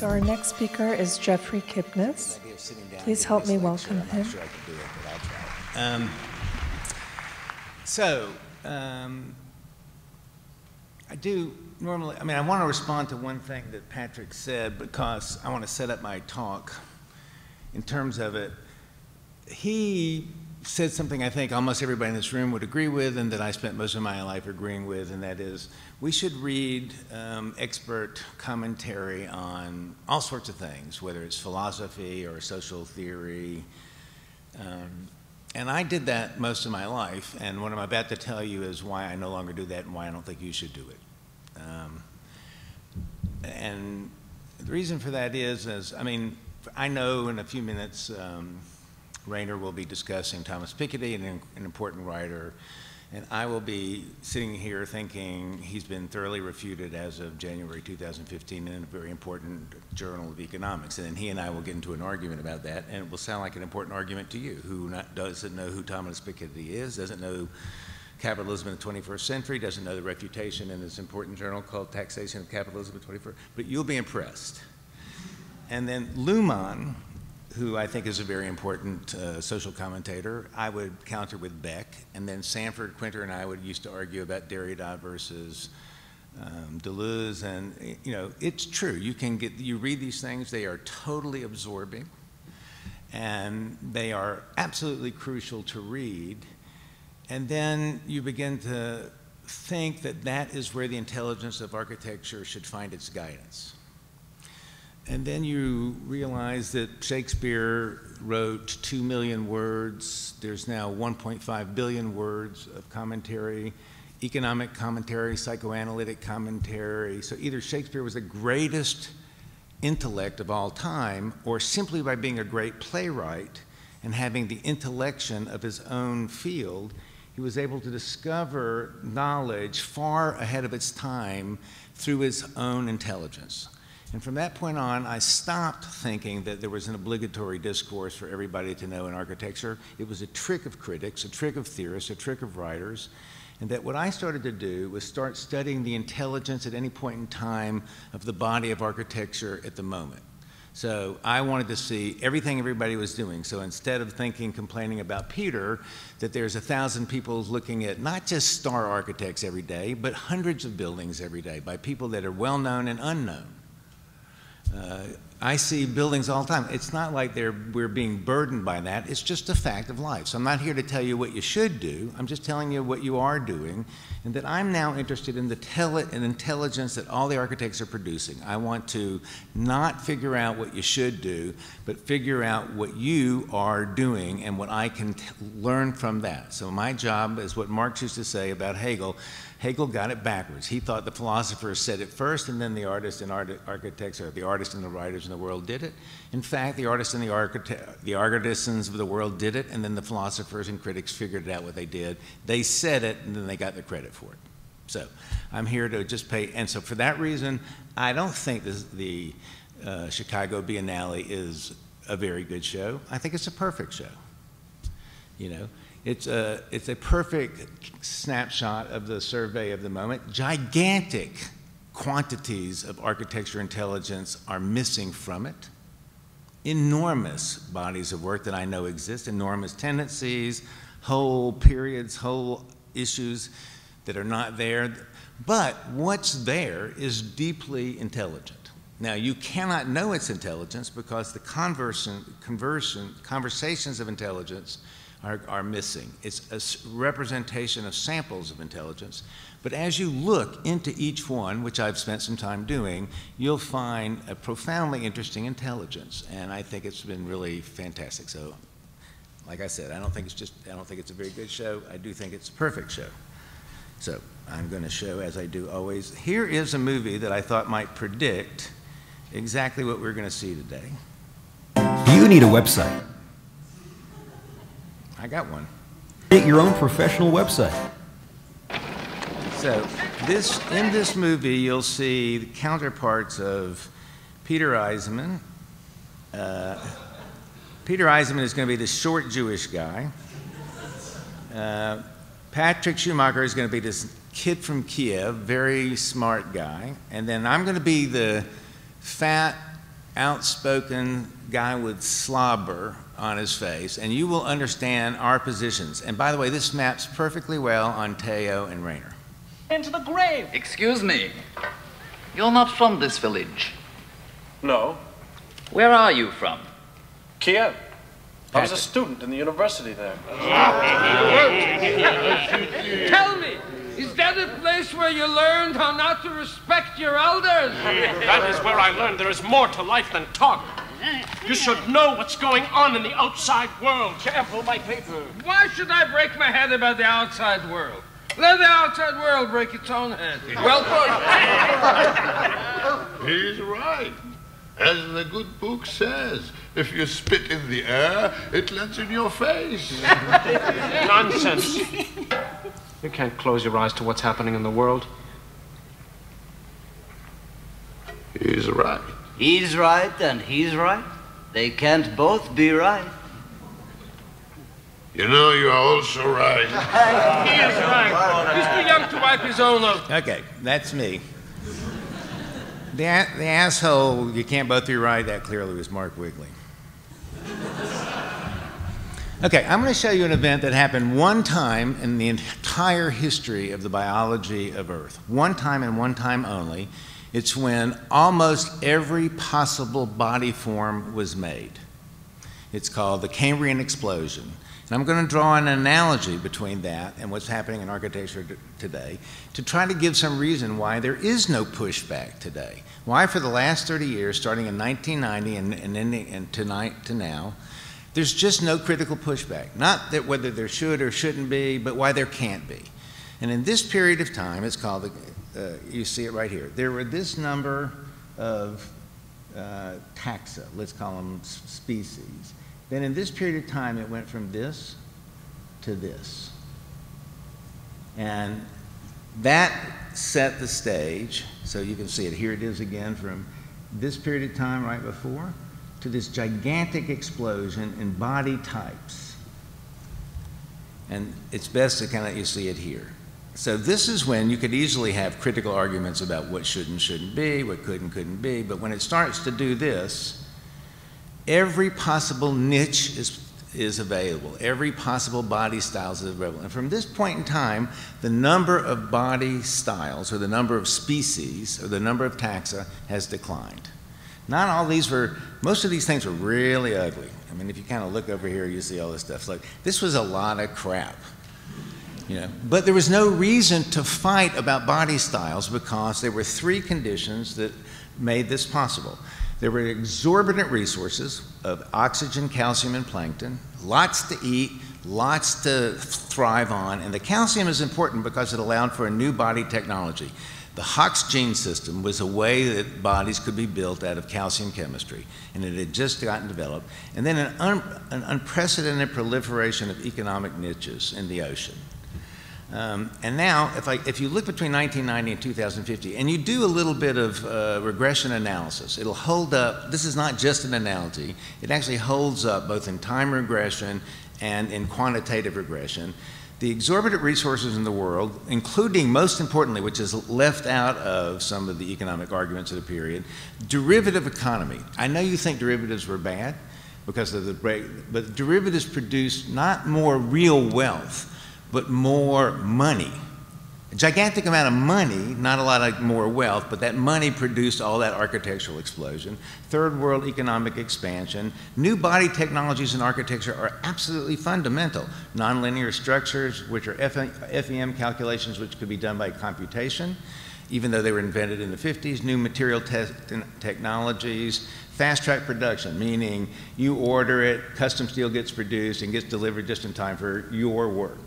So our next speaker is Jeffrey Kipnis. Please help me welcome him. Um, so, um, I do normally, I mean, I want to respond to one thing that Patrik said because I want to set up my talk in terms of it. He said something I think almost everybody in this room would agree with and that I spent most of my life agreeing with, and that is we should read um, expert commentary on all sorts of things, whether it's philosophy or social theory. Um, and I did that most of my life, and what I'm about to tell you is why I no longer do that and why I don't think you should do it. Um, and the reason for that is, is, I mean, I know in a few minutes Reinier will be discussing Thomas Piketty, an, an important writer, and I will be sitting here thinking he's been thoroughly refuted as of January 2015 in a very important journal of economics. And then he and I will get into an argument about that, and it will sound like an important argument to you, who not, doesn't know who Thomas Piketty is, doesn't know capitalism in the 21st century, doesn't know the refutation in this important journal called Taxation of Capitalism in the 21st, but you'll be impressed. And then Luhmann, who I think is a very important uh, social commentator, I would counter with Beck, and then Sanford, Kwinter, and I would used to argue about Derrida versus um, Deleuze, and you know, it's true. You can get, you read these things; they are totally absorbing, and they are absolutely crucial to read. And then you begin to think that that is where the intelligence of architecture should find its guidance. And then you realize that Shakespeare wrote two million words. There's now 1.5 billion words of commentary, economic commentary, psychoanalytic commentary. So either Shakespeare was the greatest intellect of all time, or simply by being a great playwright and having the intellection of his own field, he was able to discover knowledge far ahead of its time through his own intelligence. And from that point on, I stopped thinking that there was an obligatory discourse for everybody to know in architecture. It was a trick of critics, a trick of theorists, a trick of writers. And that what I started to do was start studying the intelligence at any point in time of the body of architecture at the moment. So I wanted to see everything everybody was doing. So instead of thinking, complaining about Peter, that there's a thousand people looking at not just star architects every day, but hundreds of buildings every day by people that are well known and unknown. Uh, I see buildings all the time. It's not like we're being burdened by that. It's just a fact of life. So I'm not here to tell you what you should do. I'm just telling you what you are doing, and that I'm now interested in the tele- and intelligence that all the architects are producing. I want to not figure out what you should do, but figure out what you are doing and what I can learn from that. So my job is what Marx used to say about Hegel Hegel got it backwards. He thought the philosophers said it first, and then the artists and art architects, or the artists and the writers in the world did it. In fact, the artists and the, the artisans of the world did it, and then the philosophers and critics figured out what they did. They said it, and then they got the credit for it. So I'm here to just pay. And so for that reason, I don't think this, the uh, Chicago Biennale is a very good show. I think it's a perfect show. You know, it's a, it's a perfect snapshot of the survey of the moment. Gigantic quantities of architecture intelligence are missing from it. Enormous bodies of work that I know exist, enormous tendencies, whole periods, whole issues that are not there. But what's there is deeply intelligent. Now, you cannot know its intelligence because the conversion, conversion, conversations of intelligence are, are missing. It's a representation of samples of intelligence. But as you look into each one, which I've spent some time doing, you'll find a profoundly interesting intelligence. And I think it's been really fantastic. So, like I said, I don't think it's just, I don't think it's a very good show. I do think it's a perfect show. So I'm going to show, as I do always, here is a movie that I thought might predict exactly what we're going to see today. You need a website. I got one. Create your own professional website. So, this in this movie, you'll see the counterparts of Peter Eisenman. Uh, Peter Eisenman is going to be the short Jewish guy. Uh, Patrik Schumacher is going to be this kid from Kiev, very smart guy. And then I'm going to be the fat outspoken guy with slobber on his face, and you will understand our positions. And by the way, this maps perfectly well on Theo and Reinier. Into the grave. Excuse me. You're not from this village. No. Where are you from? Kiev. I was a student in the university there. Tell me, is that a place where you learned how not to respect your elders? Mm, that is where I learned there is more to life than talk. You should know what's going on in the outside world. Careful, my paper. Why should I break my head about the outside world? Let the outside world break its own head. Well put. He's right. As the good book says, if you spit in the air, it lands in your face. Nonsense. You can't close your eyes to what's happening in the world. He's right. He's right and he's right. They can't both be right. You know, you're also right. He is right. He's too young to wipe his own out. Okay, that's me. The, the asshole, you can't both be right, that clearly was Mark Wigley. Okay, I'm going to show you an event that happened one time in the entire history of the biology of Earth. One time and one time only. It's when almost every possible body form was made. It's called the Cambrian explosion. And I'm going to draw an analogy between that and what's happening in architecture today to try to give some reason why there is no pushback today. Why, for the last 30 years, starting in 1990 and, and and tonight to now, there's just no critical pushback. Not that whether there should or shouldn't be, but why there can't be. And in this period of time, it's called, the, uh, you see it right here. There were this number of uh, taxa, let's call them species. Then in this period of time, it went from this to this. And that set the stage, so you can see it. Here it is again from this period of time right before to this gigantic explosion in body types. And it's best to kind of, you see it here. So this is when you could easily have critical arguments about what should and shouldn't be, what could and couldn't be, but when it starts to do this, every possible niche is, is available. Every possible body styles is available. And from this point in time, the number of body styles, or the number of species, or the number of taxa has declined. Not all these were, most of these things were really ugly. I mean, if you kind of look over here, you see all this stuff. It's like, this was a lot of crap. You know, but there was no reason to fight about body styles because there were three conditions that made this possible. There were exorbitant resources of oxygen, calcium, and plankton, lots to eat, lots to thrive on, and the calcium is important because it allowed for a new body technology. The Hox gene system was a way that bodies could be built out of calcium chemistry, and it had just gotten developed. And then an, un, an unprecedented proliferation of economic niches in the ocean. Um, and now, if, I, if you look between 1990 and 2050, and you do a little bit of uh, regression analysis, it'll hold up. This is not just an analogy, it actually holds up both in time regression and in quantitative regression. The exorbitant resources in the world, including, most importantly, which is left out of some of the economic arguments of the period, derivative economy. I know you think derivatives were bad because of the break, but derivatives produce not more real wealth but more money. Gigantic amount of money, not a lot of more wealth, but that money produced all that architectural explosion. Third world economic expansion. New body technologies in architecture are absolutely fundamental. Nonlinear structures, which are FEM calculations, which could be done by computation, even though they were invented in the 50s. New material te technologies. Fast track production, meaning you order it, custom steel gets produced, and gets delivered just in time for your work.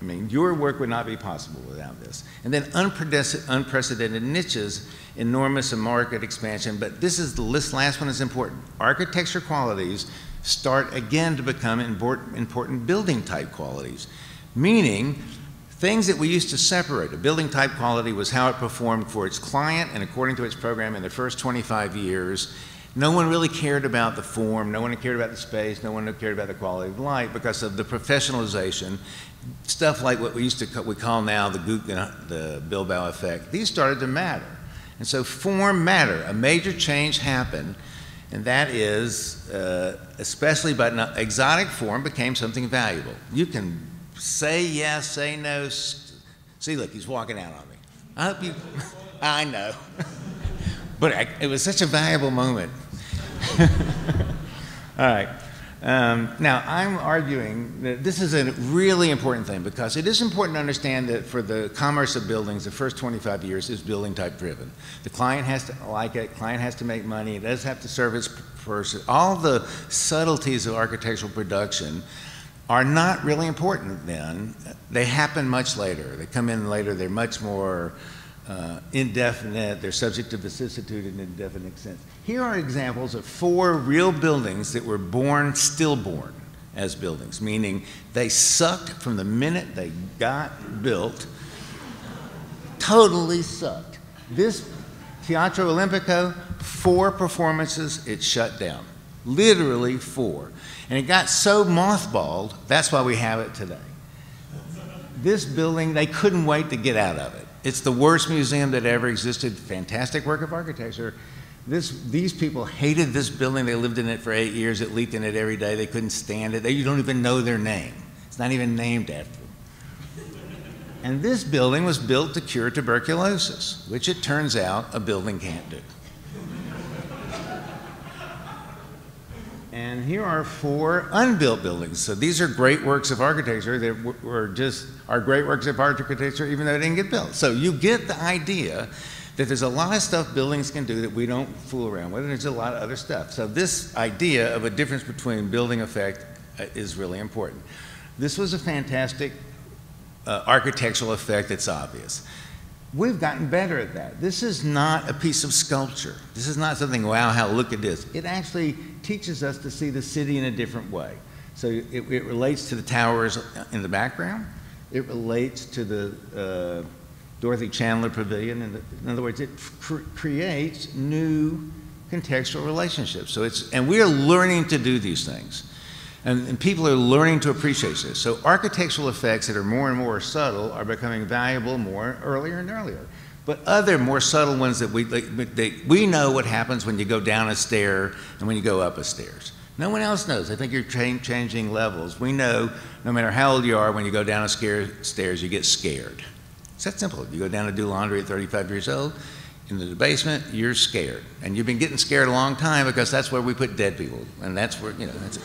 I mean, your work would not be possible without this. And then unprecedented niches, enormous market expansion. But this is the list, last one is important. Architecture qualities start again to become important, important building type qualities, meaning things that we used to separate. A building type quality was how it performed for its client and according to its program in the first 25 years. No one really cared about the form, no one cared about the space, no one cared about the quality of light because of the professionalization. Stuff like what we used to we call now the, the Bilbao effect, these started to matter. And so form matter. A major change happened And that is, uh, especially but not exotic form became something valuable. You can say yes, say no. See, look, he's walking out on me. I hope you, I know. but I, it was such a valuable moment. All right. Um, now, I'm arguing that this is a really important thing because it is important to understand that for the commerce of buildings, the first 25 years is building type driven. The client has to like it, client has to make money, it does have to serve its purpose. All the subtleties of architectural production are not really important then. They happen much later. They come in later, they're much more uh, indefinite, they're subject to vicissitude in an indefinite sense. Here are examples of four real buildings that were born stillborn as buildings, meaning they sucked from the minute they got built, totally sucked. This Teatro Olimpico, four performances, it shut down. Literally four. And it got so mothballed, that's why we have it today. This building, they couldn't wait to get out of it. It's the worst museum that ever existed. Fantastic work of architecture. This, these people hated this building. They lived in it for eight years. It leaked in it every day. They couldn't stand it. They, you don't even know their name. It's not even named after them. And this building was built to cure tuberculosis, which it turns out a building can't do. And here are four unbuilt buildings. So these are great works of architecture that were just are great works of architecture, even though they didn't get built. So you get the idea that there's a lot of stuff buildings can do that we don't fool around with, and there's a lot of other stuff. So this idea of a difference between building effect uh, is really important. This was a fantastic uh, architectural effect that's obvious. We've gotten better at that. This is not a piece of sculpture. This is not something, wow, how look at this. It actually teaches us to see the city in a different way. So it, it relates to the towers in the background. It relates to the uh, Dorothy Chandler Pavilion. In, the, in other words, it cr- creates new contextual relationships. So it's, and we are learning to do these things. And, and, people are learning to appreciate this. So architectural effects that are more and more subtle are becoming valuable more earlier and earlier. But other more subtle ones that we, they, we know what happens when you go down a stair and when you go up a stairs. No one else knows. I think you're changing levels. We know no matter how old you are, when you go down a scare, stairs, you get scared. It's that simple. You go down to do laundry at 35 years old, in the basement, you're scared. And you've been getting scared a long time because that's where we put dead people. And that's where, you know, that's.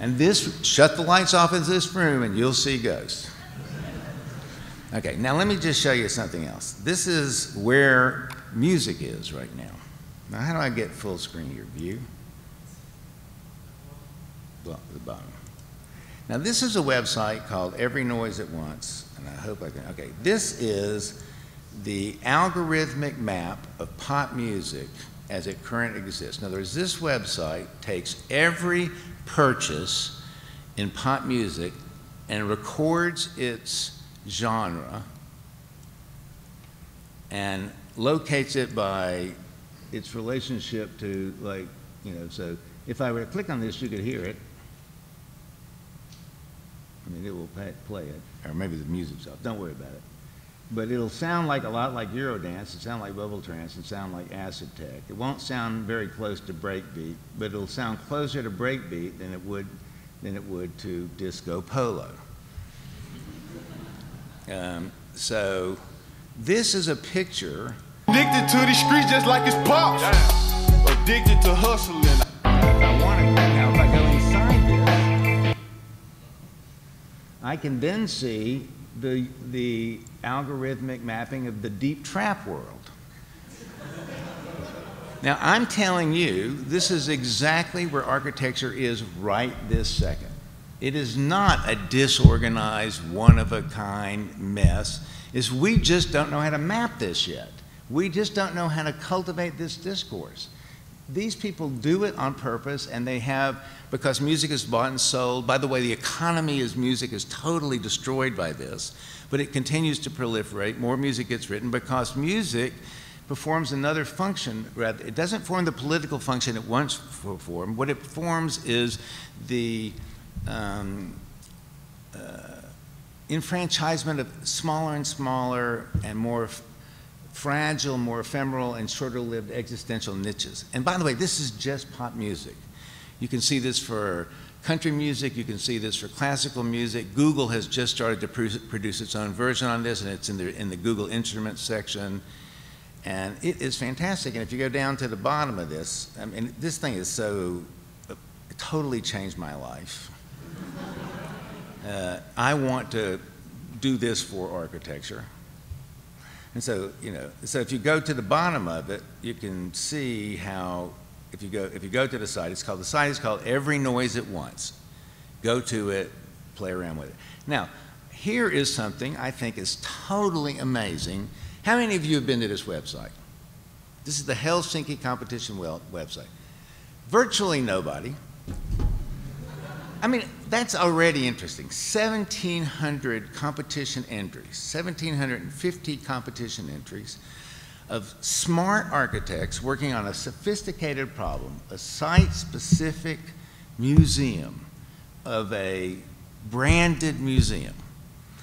And this, shut the lights off in this room and you'll see ghosts. Okay, now let me just show you something else. This is where music is right now. Now, how do I get full screen your view? Well, the bottom. Now, this is a website called Every Noise at Once, and I hope I can. Okay, this is the algorithmic map of pop music as it currently exists. In other words, this website takes every purchase in pop music and records its genre and locates it by its relationship to like you know so if I were to click on this you could hear it. I mean it will play it. Or maybe the music's off don't worry about it but it'll sound like a lot like Eurodance, it'll sound like Bubble Trance, and sound like Acid Tech. It won't sound very close to breakbeat, but it'll sound closer to breakbeat than it would than it would to disco polo. Um, so this is a picture. Addicted to these streets just like it's pops. Addicted to hustling. I want to, now if I go inside this, I can then see the, the algorithmic mapping of the deep trap world. Now, I'm telling you, this is exactly where architecture is right this second. It is not a disorganized, one of a kind mess. Is we just don't know how to map this yet. We just don't know how to cultivate this discourse. These people do it on purpose, and they have, because music is bought and sold. By the way, the economy of music is totally destroyed by this, but it continues to proliferate. More music gets written because music performs another function. Rather, it doesn't form the political function it once performed. What it forms is the um, uh, enfranchisement of smaller and smaller and more fragile, more ephemeral, and shorter-lived existential niches. And by the way, this is just pop music. You can see this for country music, you can see this for classical music. Google has just started to pr- produce its own version on this, and it's in the, in the Google Instruments section. And it is fantastic. And if you go down to the bottom of this, I mean, this thing is so, totally changed my life. Uh, I want to do this for architecture. And so, you know, so if you go to the bottom of it, you can see how, if you go, if you go to the site, it's called, the site is called Every Noise at Once. Go to it, play around with it. Now, here is something I think is totally amazing. How many of you have been to this website? This is the Helsinki competition website. Virtually nobody. I mean, that's already interesting. 1,700 competition entries, 1,750 competition entries of smart architects working on a sophisticated problem, a site-specific museum of a branded museum.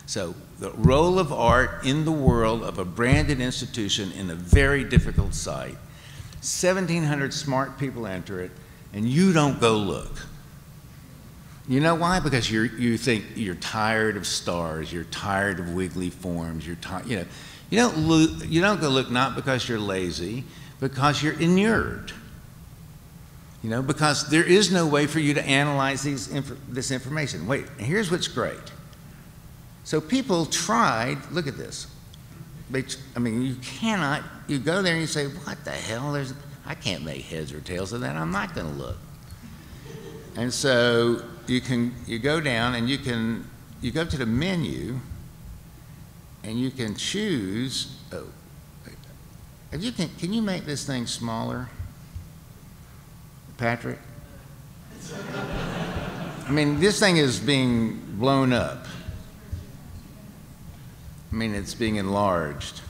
So the role of art in the world of a branded institution in a very difficult site. 1,700 smart people enter it, and you don't go look. You know why? Because you you think you're tired of stars, you're tired of wiggly forms, you're tired, you know. You don't, look, you don't go look not because you're lazy, because you're inured. You know, because there is no way for you to analyze these inf- this information. Wait, here's what's great. So people tried, look at this. They, I mean, you cannot, you go there and you say, what the hell? There's, I can't make heads or tails of that. I'm not going to look. And so you can, you go down and you can, you go to the menu and you can choose, oh, you can, can you make this thing smaller? Patrik? I mean, this thing is being blown up. I mean, it's being enlarged.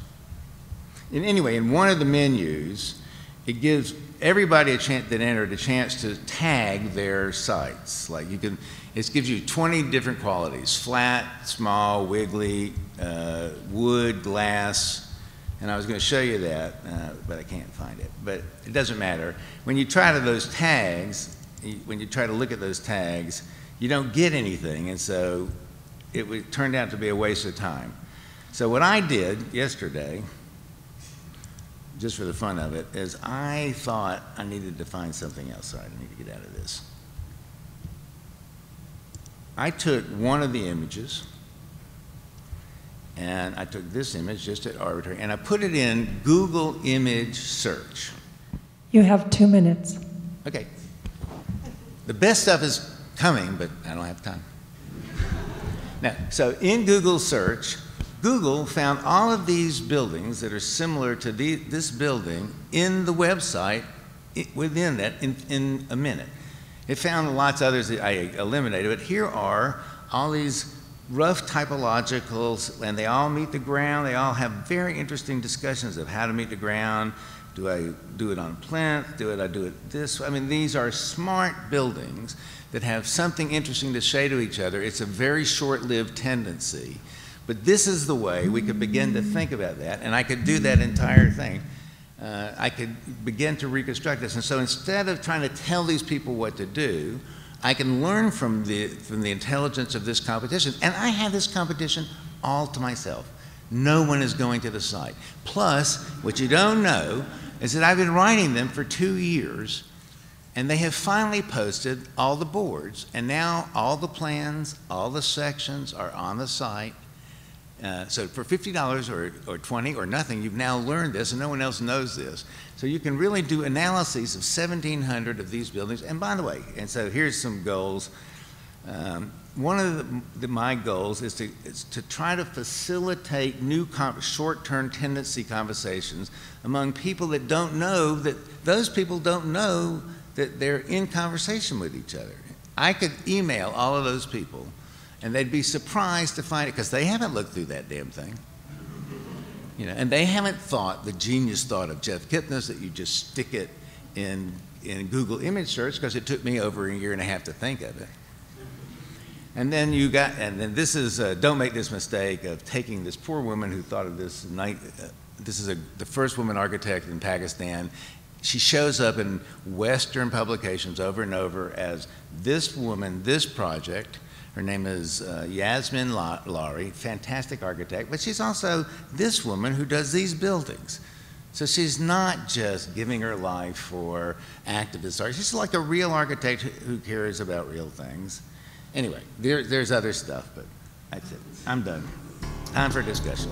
And anyway, in one of the menus, it gives everybody chance that entered a chance to tag their sites. Like you can, it gives you 20 different qualities: flat, small, wiggly, uh, wood, glass. And I was going to show you that, uh, but I can't find it. But it doesn't matter. When you try to those tags, when you try to look at those tags, you don't get anything, and so it turned out to be a waste of time. So what I did yesterday, just for the fun of it, is I thought I needed to find something else. I need to get out of this. I took one of the images, and I took this image just at arbitrary, and I put it in Google image search. You have two minutes. Okay. The best stuff is coming, but I don't have time. Now, so in Google search, Google found all of these buildings that are similar to the, this building in the website within that in, in a minute. It found lots of others that I eliminated, but here are all these rough typologicals, and they all meet the ground. They all have very interesting discussions of how to meet the ground. Do I do it on plinth? Do it? I do it this? I mean, these are smart buildings that have something interesting to say to each other. It's a very short-lived tendency, but this is the way we could begin to think about that, and I could do that entire thing. Uh, I could begin to reconstruct this, and so instead of trying to tell these people what to do, I can learn from the, from the intelligence of this competition. And I have this competition all to myself. No one is going to the site. Plus, what you don't know is that I've been writing them for two years, and they have finally posted all the boards. And now all the plans, all the sections are on the site. Uh, so for $50 or, or 20 or nothing, you've now learned this, and no one else knows this. So you can really do analyses of 1,700 of these buildings. And by the way, and so here's some goals. Um, one of the, the, my goals is to, is to try to facilitate new short-term tendency conversations among people that don't know that those people don't know that they're in conversation with each other. I could email all of those people and they'd be surprised to find it because they haven't looked through that damn thing. You know, and they haven't thought the genius thought of Jeff Kipnis that you just stick it in in Google image search because it took me over a year and a half to think of it. And then you got, and then this is, uh, don't make this mistake of taking this poor woman who thought of this night, uh, this is a, the first woman architect in Pakistan. She shows up in Western publications over and over as this woman, this project. Her name is uh, Yasmeen La- Lari, fantastic architect, but she's also this woman who does these buildings. So she's not just giving her life for activist art. She's like a real architect who who cares about real things. Anyway, there, there's other stuff, but that's it. I'm done. Time for discussion.